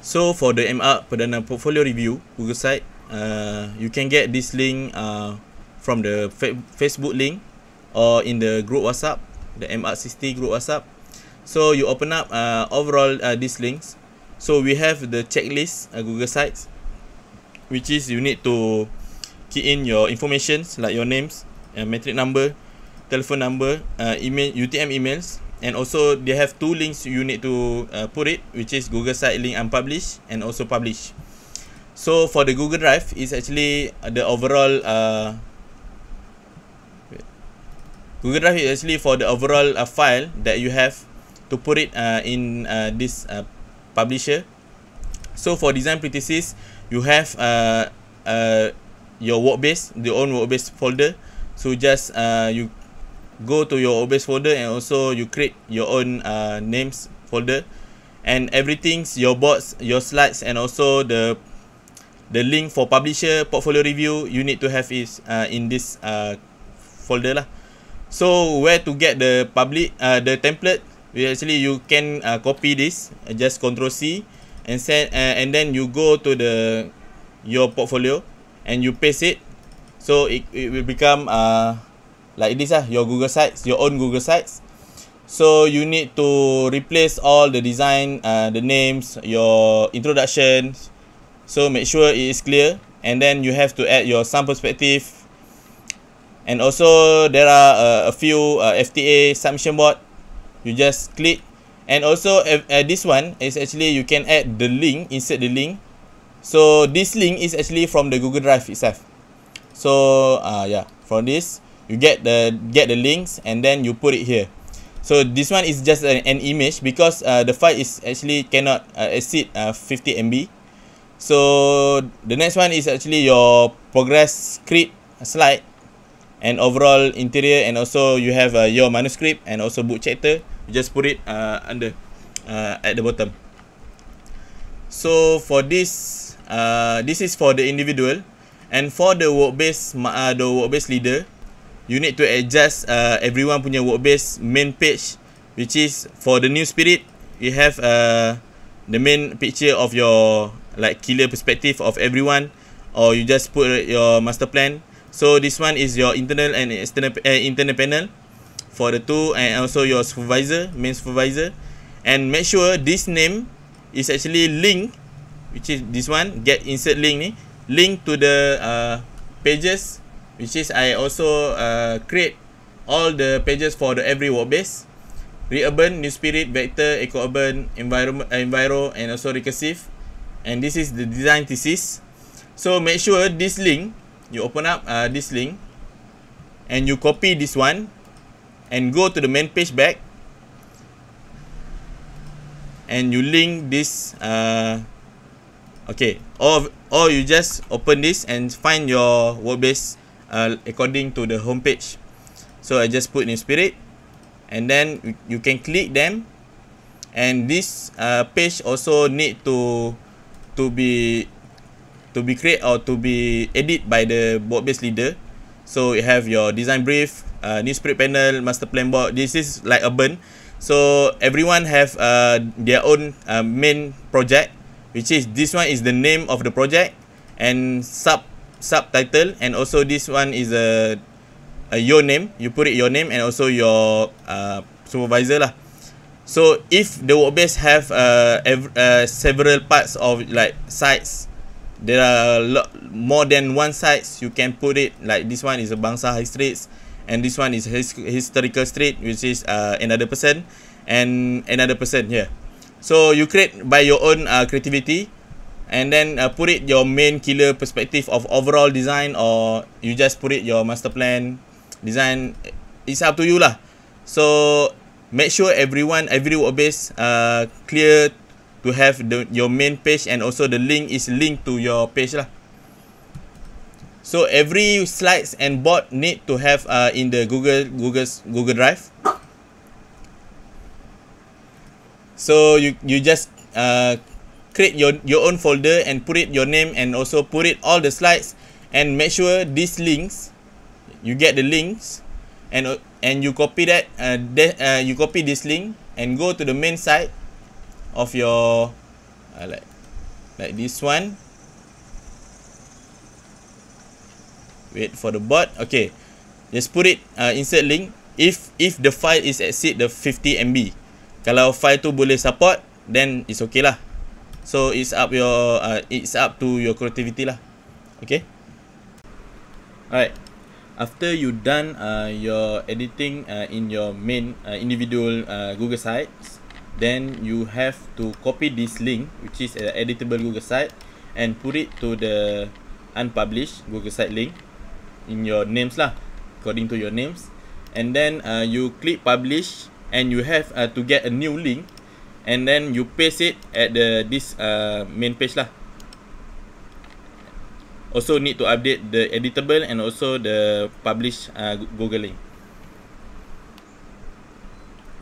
So for the MR Perdana Portfolio Review Google site, uh, you can get this link uh, from the fa- Facebook link or in the group WhatsApp, the MR60 group WhatsApp. So you open up uh, overall uh, these links. So we have the checklist uh, Google Sites, which is you need to key in your informations like your names, uh, metric number, telephone number, uh, email, UTM emails, and also they have two links you need to uh, put it, which is Google Site link unpublished and also publish. So for the Google Drive, is actually the overall. Uh, Google Drive is actually for the overall uh, file that you have to put it uh, in uh, this uh, publisher. So for design practices, you have uh, uh, your workbase, the own workbase folder. So just uh, you go to your workbase folder and also you create your own uh, names folder, and everything's your boards, your slides, and also the the link for publisher portfolio review you need to have is uh, in this uh, folder lah. So where to get the public uh, the template? We actually you can uh, copy this, uh, just Control C, and send uh, and then you go to the your portfolio and you paste it. So it, it will become uh, like this ah your Google sites, your own Google sites. So you need to replace all the design, uh, the names, your introduction. So make sure it is clear, and then you have to add your some perspective. And also there are uh, a few uh, FTA submission board. You just click. And also uh, this one is actually you can add the link insert the link. So this link is actually from the Google Drive itself. So uh, yeah from this you get the get the links and then you put it here. So this one is just an, an image because uh, the file is actually cannot uh, exceed uh, 50 MB so the next one is actually your progress script slide and overall interior and also you have uh, your manuscript and also book chapter. You just put it uh, under uh, at the bottom. So for this uh, this is for the individual and for the work base uh, the work base leader you need to adjust uh, everyone punya work base main page which is for the new spirit you have uh, the main picture of your like killer perspective of everyone or you just put your master plan. So this one is your internal and external uh, internal panel for the two and also your supervisor main supervisor. And make sure this name is actually link which is this one get insert link ni link to the uh, pages which is I also uh, create all the pages for the every work base Reurban, New Spirit, Vector, Eco Urban, Environment, Enviro, and also Recursive. And this is the design thesis. So make sure this link, you open up uh, this link, and you copy this one, and go to the main page back, and you link this. Uh, okay, or or you just open this and find your workbase uh, according to the home page. So I just put New Spirit and then you can click them. And this uh, page also need to to be to be create or to be edit by the board base leader. So you have your design brief uh, new spirit panel master plan board. This is like urban so everyone have uh, their own uh, main project which is this one is the name of the project and sub subtitle and also this one is a uh, your name. You put it your name and also your uh, supervisor lah. So if the workbase have uh, ev- uh, several parts of like sites there are a lot more than one sites you can put it. Like this one is a Bangsa High Streets and this one is his- historical street which is uh, another person and another person here. So you create by your own uh, creativity and then uh, put it your main killer perspective of overall design or you just put it your master plan design it's up to you lah. So make sure everyone every workbase uh clear to have the your main page and also the link is linked to your page lah. So every slides and board need to have uh in the google google google drive. So you you just uh create your your own folder and put it your name and also put it all the slides and make sure these links you get the links and and you copy that uh, uh, you copy this link and go to the main site of your uh, like like this one. Wait for the bot. Okay. Just put it uh, insert link. If if the file is exceed the 50 MB kalau file tu boleh support then it's okay lah so it's up your uh, it's up to your creativity lah. Okay? Alright. After you done uh, your editing uh, in your main uh, individual uh, Google sites then you have to copy this link which is an editable Google site and put it to the unpublished Google site link in your names lah according to your names. And then uh, you click publish and you have uh, to get a new link and then you paste it at the this uh, main page lah. Also need to update the editable and also the publish uh, google link